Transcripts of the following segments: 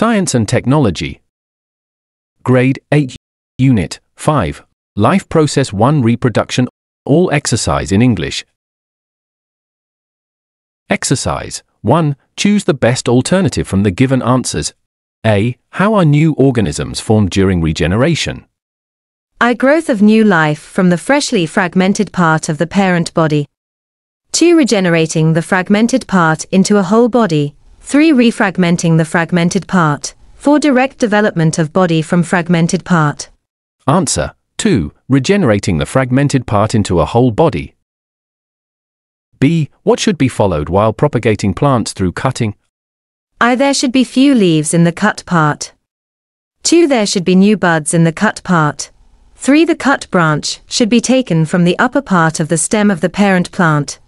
Science and Technology. Grade 8, Unit 5, Life Process 1 Reproduction, all exercise in English. Exercise 1. Choose the best alternative from the given answers. A. How are new organisms formed during regeneration? I. Growth of new life from the freshly fragmented part of the parent body. 2. Regenerating the fragmented part into a whole body. 3. Refragmenting the fragmented part. 4. Direct development of body from fragmented part. Answer 2. Regenerating the fragmented part into a whole body. B. What should be followed while propagating plants through cutting? I. There should be few leaves in the cut part. 2. There should be new buds in the cut part. 3. The cut branch should be taken from the upper part of the stem of the parent plant.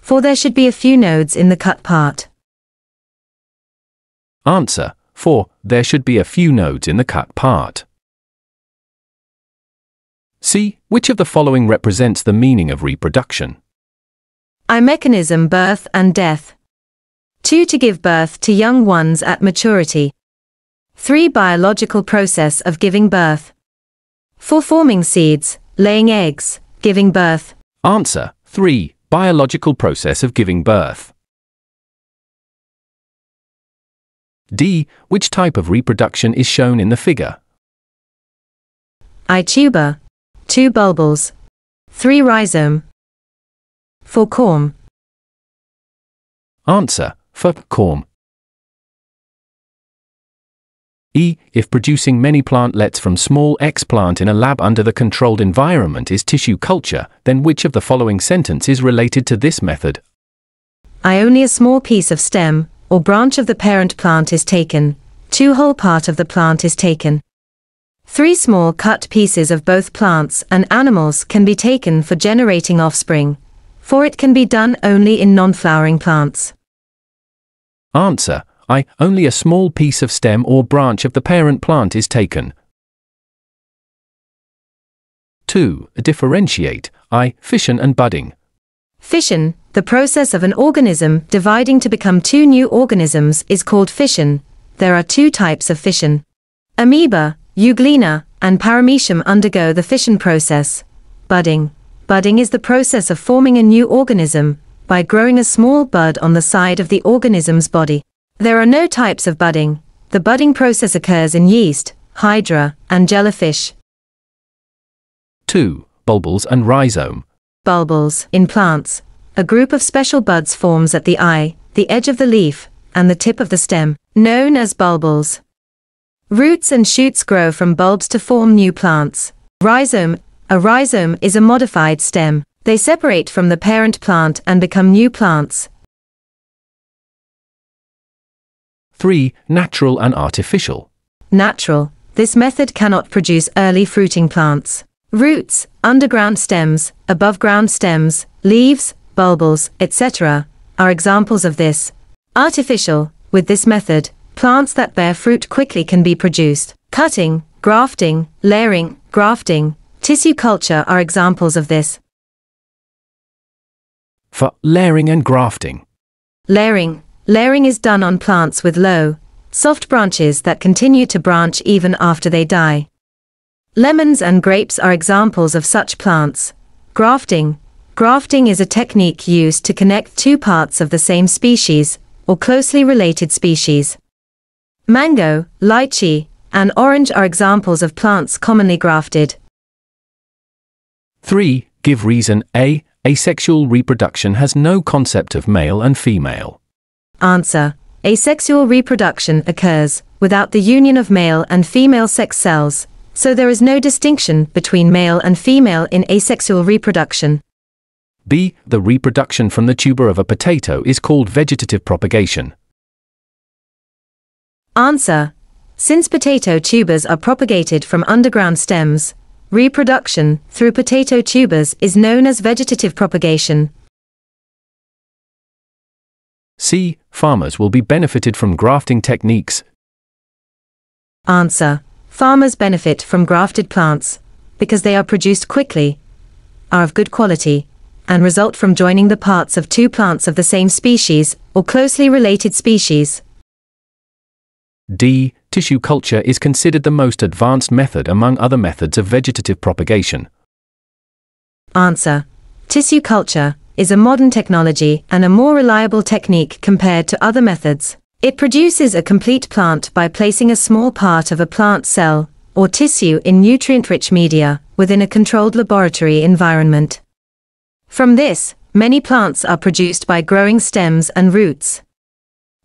4. There should be a few nodes in the cut part. Answer 4. There should be a few nodes in the cut part. C. Which of the following represents the meaning of reproduction? I. Mechanism birth and death. 2. To give birth to young ones at maturity. 3. Biological process of giving birth. 4. Forming seeds, laying eggs, giving birth. Answer 3. Biological process of giving birth. D. Which type of reproduction is shown in the figure? I. Tuber. 2. Bulbils. 3. Rhizome. 4. Corm. Answer for corm. E. If producing many plantlets from small X plant in a lab under the controlled environment is tissue culture, then which of the following sentence is related to this method? I. Only a small piece of stem or branch of the parent plant is taken. 2. Whole part of the plant is taken. 3. Small cut pieces of both plants and animals can be taken for generating offspring. For it can be done only in non-flowering plants. Answer I. Only a small piece of stem or branch of the parent plant is taken. 2. Differentiate I. Fission and budding. Fission, the process of an organism dividing to become two new organisms, is called fission. There are two types of fission. Amoeba, Euglena, and Paramecium undergo the fission process. Budding. Budding is the process of forming a new organism by growing a small bud on the side of the organism's body. There are no types of budding. The budding process occurs in yeast, hydra, and jellyfish. 2. Bulbils and rhizome. Bulbils, in plants, a group of special buds forms at the eye, the edge of the leaf, and the tip of the stem, known as bulbils. Roots and shoots grow from bulbs to form new plants. Rhizome, a rhizome is a modified stem. They separate from the parent plant and become new plants. 3. Natural and artificial. Natural. This method cannot produce early fruiting plants. Roots, underground stems, above ground stems, leaves, bulbils, etc., are examples of this. Artificial. With this method, plants that bear fruit quickly can be produced. Cutting, grafting, layering, grafting, Tissue culture are examples of this. For layering and grafting. Layering. Layering is done on plants with low, soft branches that continue to branch even after they die. Lemons and grapes are examples of such plants. Grafting. Grafting is a technique used to connect two parts of the same species, or closely related species. Mango, lychee, and orange are examples of plants commonly grafted. 3. Give reason A. Asexual reproduction has no concept of male and female. Answer. Asexual reproduction occurs without the union of male and female sex cells, so there is no distinction between male and female in asexual reproduction. B. The reproduction from the tuber of a potato is called vegetative propagation. Answer. Since potato tubers are propagated from underground stems, Reproduction through potato tubers is known as vegetative propagation. C. Farmers will be benefited from grafting techniques. Answer. Farmers benefit from grafted plants because they are produced quickly, are of good quality, and result from joining the parts of two plants of the same species or closely related species. D. Tissue culture is considered the most advanced method among other methods of vegetative propagation. Answer. Tissue culture is a modern technology and a more reliable technique compared to other methods. It produces a complete plant by placing a small part of a plant cell or tissue in nutrient-rich media within a controlled laboratory environment. From this, many plants are produced by growing stems and roots.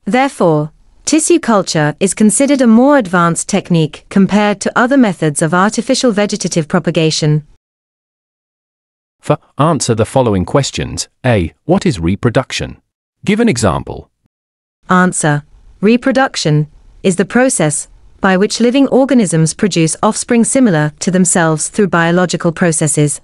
Therefore, tissue culture is considered a more advanced technique compared to other methods of artificial vegetative propagation. For answer the following questions. A. What is reproduction? Give an example. Answer. Reproduction is the process by which living organisms produce offspring similar to themselves through biological processes.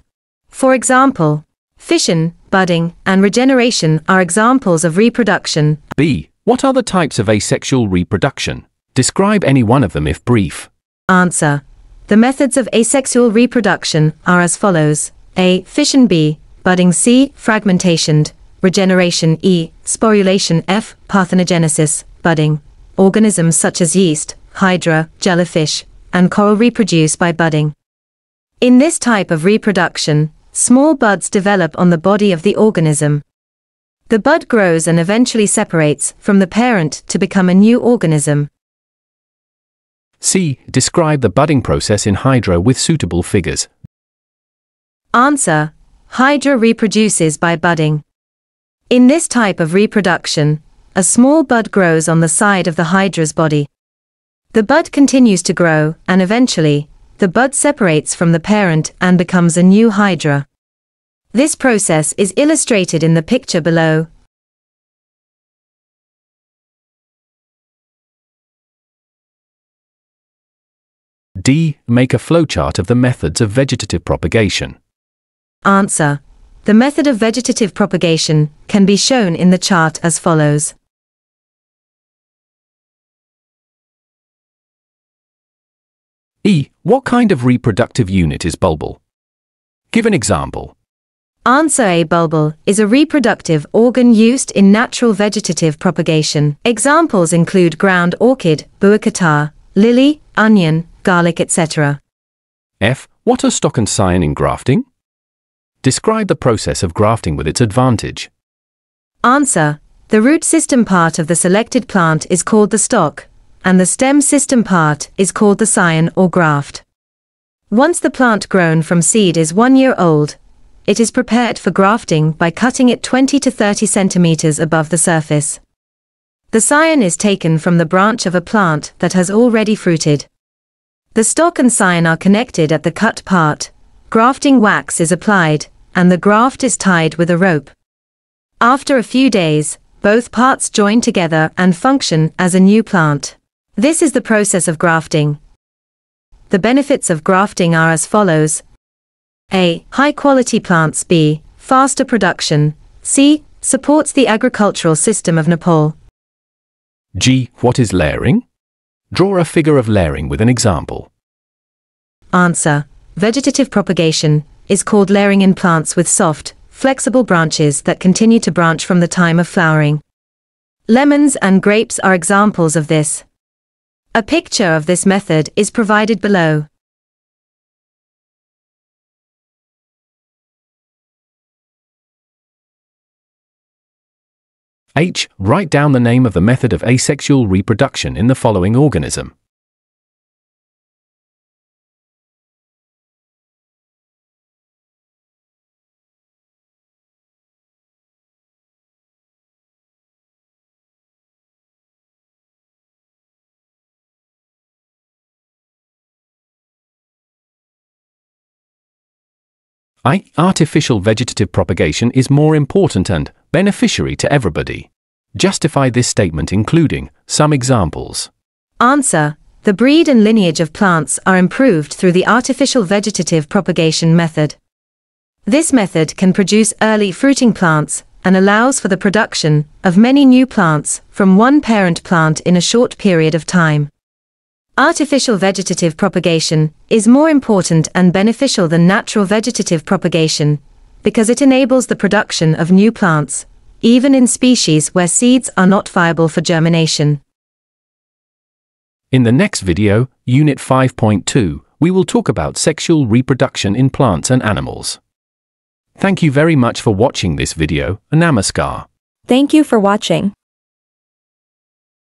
For example, fission, budding, and regeneration are examples of reproduction. B. What are the types of asexual reproduction? Describe any one of them if brief. Answer. The methods of asexual reproduction are as follows. A. Fission B. Budding C. Fragmentation. Regeneration E. Sporulation F. Parthenogenesis. Budding. Organisms such as yeast, hydra, jellyfish, and coral reproduce by budding. In this type of reproduction, small buds develop on the body of the organism. The bud grows and eventually separates from the parent to become a new organism. C. Describe the budding process in Hydra with suitable figures. Answer. Hydra reproduces by budding. In this type of reproduction, a small bud grows on the side of the hydra's body. The bud continues to grow, and eventually, the bud separates from the parent and becomes a new hydra. This process is illustrated in the picture below. D. Make a flowchart of the methods of vegetative propagation. Answer. The method of vegetative propagation can be shown in the chart as follows. E. What kind of reproductive unit is bulbil? Give an example. Answer A. Bulbil is a reproductive organ used in natural vegetative propagation. Examples include ground orchid, buacatar, lily, onion, garlic, etc. F. What are stock and scion in grafting? Describe the process of grafting with its advantage. Answer. The root system part of the selected plant is called the stock, and the stem system part is called the scion or graft. Once the plant grown from seed is one year old, it is prepared for grafting by cutting it 20 to 30 centimeters above the surface. The scion is taken from the branch of a plant that has already fruited. The stock and scion are connected at the cut part, grafting wax is applied, and the graft is tied with a rope. After a few days, both parts join together and function as a new plant. This is the process of grafting. The benefits of grafting are as follows. A. High quality plants. B. Faster production. C. Supports the agricultural system of Nepal. G. What is layering? Draw a figure of layering with an example. Answer. Vegetative propagation is called layering in plants with soft, flexible branches that continue to branch from the time of flowering. Lemons and grapes are examples of this. A picture of this method is provided below. H. Write down the name of the method of asexual reproduction in the following organism. I. Artificial vegetative propagation is more important and beneficiary to everybody. Justify this statement including some examples. Answer. The breed and lineage of plants are improved through the artificial vegetative propagation method. This method can produce early fruiting plants and allows for the production of many new plants from one parent plant in a short period of time. Artificial vegetative propagation is more important and beneficial than natural vegetative propagation because it enables the production of new plants, even in species where seeds are not viable for germination. In the next video, Unit 5.2, we will talk about sexual reproduction in plants and animals. Thank you very much for watching this video, Namaskar. Thank you for watching.